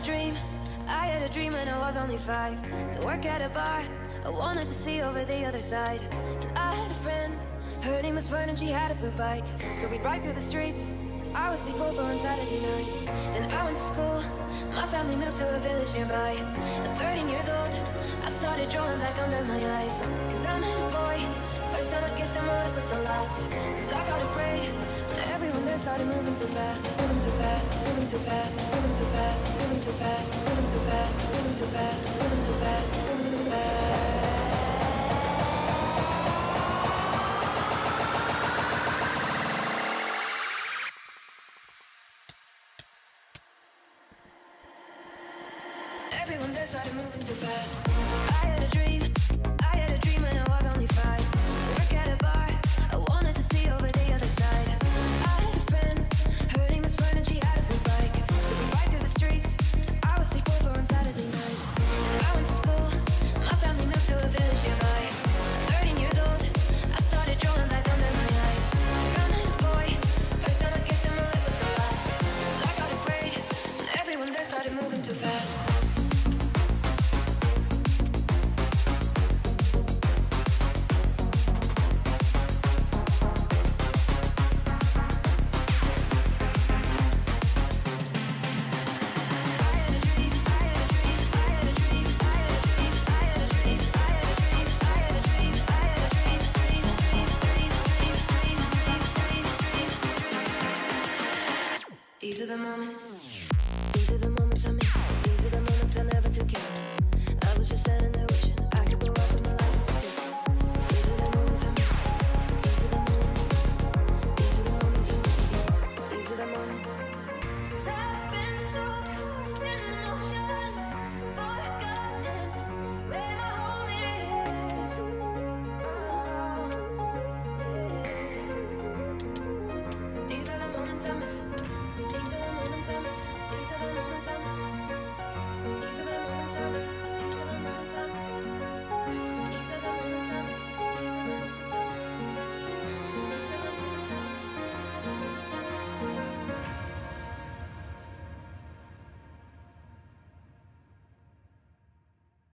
dream, I had a dream when I was only five. To work at a bar, I wanted to see over the other side. And I had a friend, her name was Fern and she had a blue bike. So we'd ride through the streets, I would sleep over on Saturday nights. Then I went to school, my family moved to a village nearby. At 13 years old, I started drawing black under my eyes. Cause I'm a boy, first time I kissed someone it was the last. Cause I got afraid, when everyone there started moving too fast, moving too fast, moving too fast Everyone there started moving too fast. I had a dream These are the moments. These are the moments I miss. Don't